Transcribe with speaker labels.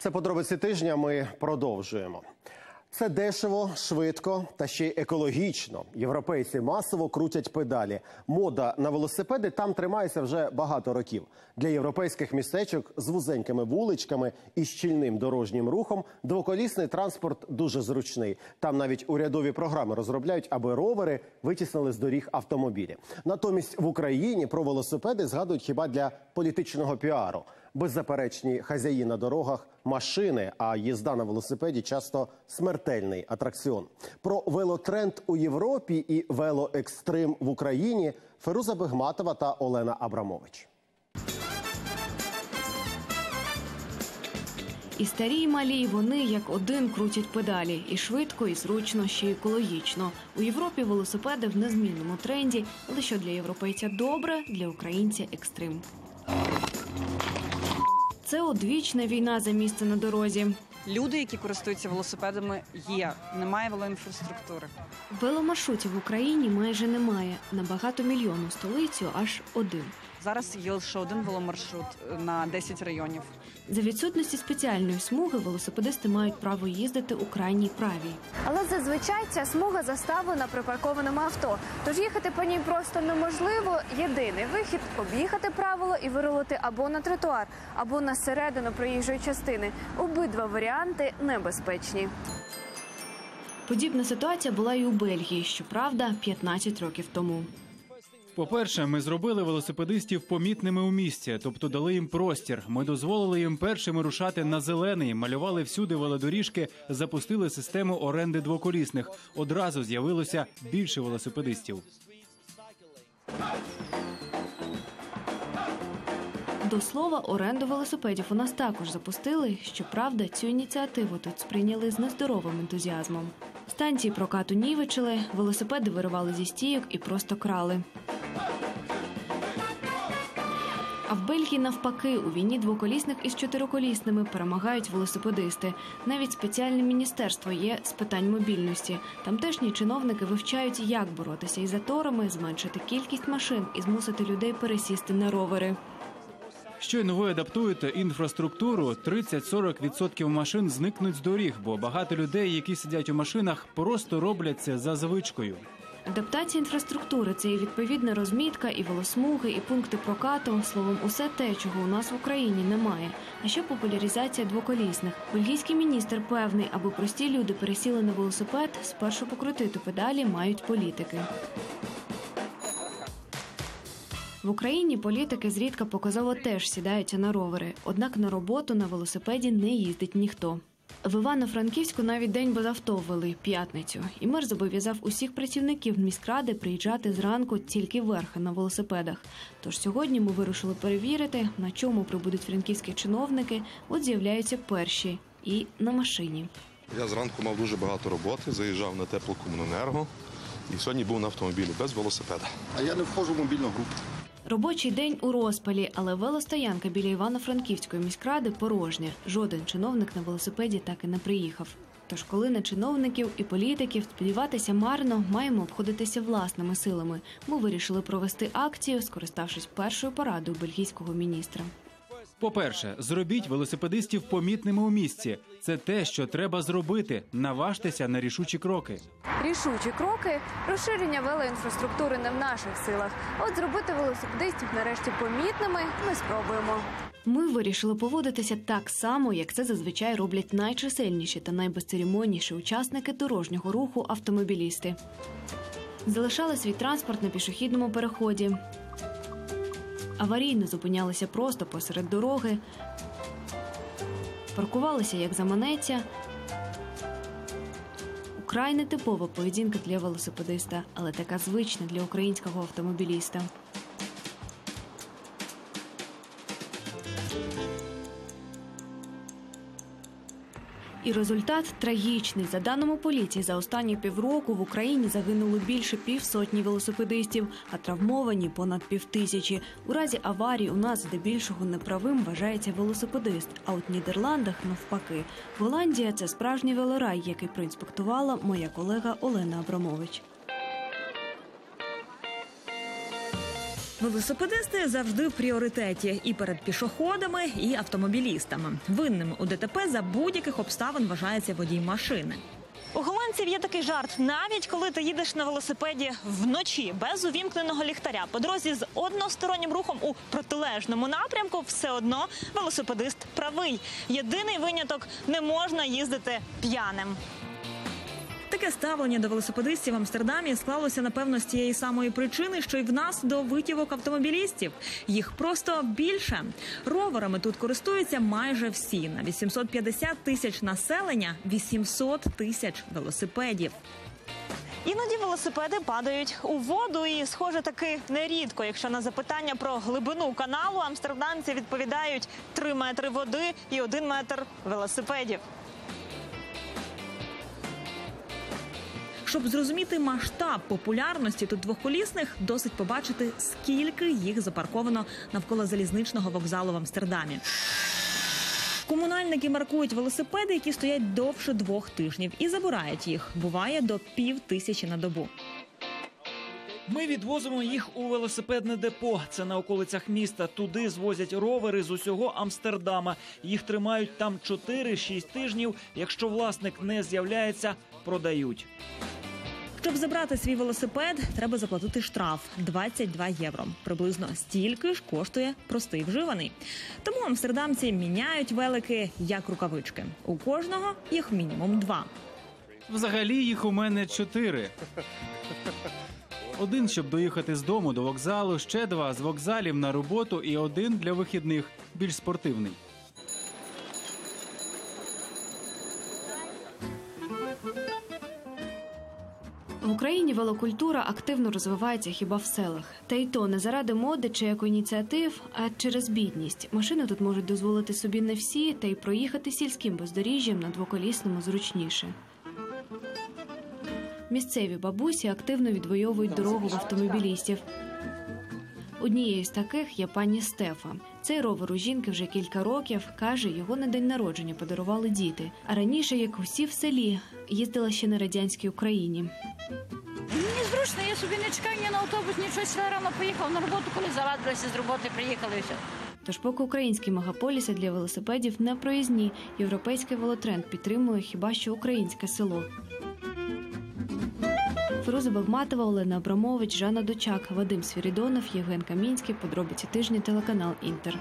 Speaker 1: Це подробиці тижня. Ми продовжуємо. Це дешево, швидко та ще й екологічно. Європейці масово крутять педалі. Мода на велосипеди там тримається вже багато років. Для європейських містечок з вузенькими вуличками і щільним дорожнім рухом двоколісний транспорт дуже зручний. Там навіть урядові програми розробляють, аби ровери витіснили з доріг автомобілі. Натомість в Україні про велосипеди згадують хіба для політичного піару. Беззаперечні хазяї на дорогах машини, а їзда на велосипеді часто смертельний атракціон. Про велотренд у Європі і велоекстрим в Україні Феруза Бегматова та Олена Абрамович.
Speaker 2: І старі, і малі, і вони як один крутять педалі. І швидко, і зручно, ще й екологічно. У Європі велосипеди в незмінному тренді, але що для європейця добре, для українця екстрим. Це одвічна війна за місце на дорозі.
Speaker 3: Люди, які користуються велосипедами, є. Немає велоінфраструктури.
Speaker 2: Веломаршрутів в Україні майже немає. На багатомільйонну столицю аж один.
Speaker 3: Зараз є лише один веломаршрут е, на 10 районів.
Speaker 2: За відсутності спеціальної смуги велосипедисти мають право їздити у крайній правій.
Speaker 4: Але зазвичай ця смуга заставлена припаркованими авто. Тож їхати по ній просто неможливо. Єдиний вихід об'їхати правило і вирулити або на тротуар, або на середину проїжджої частини. Обидва варіанти небезпечні.
Speaker 2: Подібна ситуація була і у Бельгії, щоправда, 15 років тому.
Speaker 5: По-перше, ми зробили велосипедистів помітними у місті, тобто дали їм простір. Ми дозволили їм першими рушати на зелений, малювали всюди велодоріжки, запустили систему оренди двоколісних. Одразу з'явилося більше велосипедистів.
Speaker 2: До слова, оренду велосипедів у нас також запустили. Щоправда, цю ініціативу тут сприйняли з нездоровим ентузіазмом. Станції прокату нівечили, велосипеди виривали зі стійок і просто крали. А в Бельгії навпаки у війні двоколісних із чотириколісними перемагають велосипедисти. Навіть спеціальне міністерство є з питань мобільності. Тамтешні чиновники вивчають, як боротися із заторами, зменшити кількість машин і змусити людей пересісти на ровери.
Speaker 5: Щойно ви адаптуєте інфраструктуру, 30-40% машин зникнуть з доріг, бо багато людей, які сидять у машинах, просто роблять це за звичкою.
Speaker 2: Адаптація інфраструктури це і відповідна розмітка, і велосмуги, і пункти прокату. Словом, усе те, чого у нас в Україні немає. А ще популяризація двоколісних. Бельгійський міністр певний, аби прості люди пересіли на велосипед, спершу покрутити педалі мають політики. В Україні політики зрідка показово теж сідаються на ровери, однак на роботу на велосипеді не їздить ніхто. В Івано-Франківську навіть день без авто ввели п'ятницю, і мер зобов'язав усіх працівників міськради приїжджати зранку тільки верхи на велосипедах. Тож сьогодні ми вирушили перевірити, на чому прибудуть франківські чиновники. От з'являються перші і на машині.
Speaker 6: Я зранку мав дуже багато роботи, заїжджав на теплокомуненерго і сьогодні був на автомобілі без велосипеда.
Speaker 7: А я не входжу в мобільну групу.
Speaker 2: Робочий день у розпалі, але велостоянка біля Івано-Франківської міськради порожня. Жоден чиновник на велосипеді так і не приїхав. Тож, коли на чиновників і політиків сподіватися марно, маємо обходитися власними силами. Ми вирішили провести акцію, скориставшись першою порадою бельгійського міністра.
Speaker 5: По-перше, зробіть велосипедистів помітними у місті. Це те, що треба зробити. Наважтеся на рішучі кроки.
Speaker 4: Рішучі кроки, розширення велоінфраструктури не в наших силах. От зробити велосипедистів нарешті помітними ми спробуємо.
Speaker 2: Ми вирішили поводитися так само, як це зазвичай роблять найчисельніші та найбезцеремонніші учасники дорожнього руху автомобілісти. Залишали свій транспорт на пішохідному переході. Аварійно зупинялися просто посеред дороги, паркувалися як заманеться. Украй нетипова поведінка для велосипедиста, але така звична для українського автомобіліста. І результат трагічний. За даними поліції, за останні півроку в Україні загинуло більше півсотні велосипедистів, а травмовані понад півтисячі. У разі аварії у нас здебільшого неправим вважається велосипедист. А от в Нідерландах навпаки. Голландія це справжній велорай, який проінспектувала моя колега Олена Абрамович.
Speaker 8: Велосипедисти завжди в пріоритеті і перед пішоходами, і автомобілістами. Винним у ДТП за будь-яких обставин вважається водій машини. У голландців є такий жарт: навіть коли ти їдеш на велосипеді вночі без увімкненого ліхтаря по дорозі з одностороннім рухом у протилежному напрямку, все одно велосипедист правий. Єдиний виняток не можна їздити п'яним. Ставлення до велосипедистів в Амстердамі склалося напевно з тієї самої причини, що й в нас до витівок автомобілістів. Їх просто більше. Роверами тут користуються майже всі. На 850 тисяч населення 800 тисяч велосипедів. Іноді велосипеди падають у воду, і схоже таки нерідко. Якщо на запитання про глибину каналу амстердамці відповідають 3 метри води і 1 метр велосипедів. Щоб зрозуміти масштаб популярності тут двохколісних, досить побачити, скільки їх запарковано навколо залізничного вокзалу в Амстердамі. Комунальники маркують велосипеди, які стоять довше двох тижнів, і забирають їх. Буває до пів тисячі на добу.
Speaker 9: Ми відвозимо їх у велосипедне депо. Це на околицях міста. Туди звозять ровери з усього Амстердама. Їх тримають там 4-6 тижнів. Якщо власник не з'являється, продають.
Speaker 8: Щоб забрати свій велосипед, треба заплатити штраф 22 євро. Приблизно стільки ж коштує простий вживаний. Тому амстердамці міняють велики як рукавички. У кожного їх мінімум два.
Speaker 5: Взагалі їх у мене чотири. Один, щоб доїхати з дому до вокзалу, ще два з вокзалів на роботу і один для вихідних, більш спортивний.
Speaker 2: В Україні велокультура активно розвивається хіба в селах. Та й то не заради моди чи як ініціатив, а через бідність. Машини тут можуть дозволити собі не всі, та й проїхати сільським бездоріжжям на двоколісному зручніше. Місцеві бабусі активно відвоюють дорогу в автомобілістів. Однією з таких є пані Стефа. Цей ровер у жінки вже кілька років. каже, його на день народження подарували діти. А раніше, як усі в селі, їздила ще на радянській Україні.
Speaker 10: Мені зручно, я собі не чекаю ні на автобус, нічого сюди рано поїхав на роботу, коли завадилися з роботи, приїхали і все.
Speaker 2: Тож, поки українські мегаполіси для велосипедів не проїзні, європейський велотренд підтримує хіба що українське село. Феруза Бахматова, Олена Абрамович, Жанна Дочак, Вадим Свірідонов, Євген Камінський. Подробиці тижня телеканал Інтер.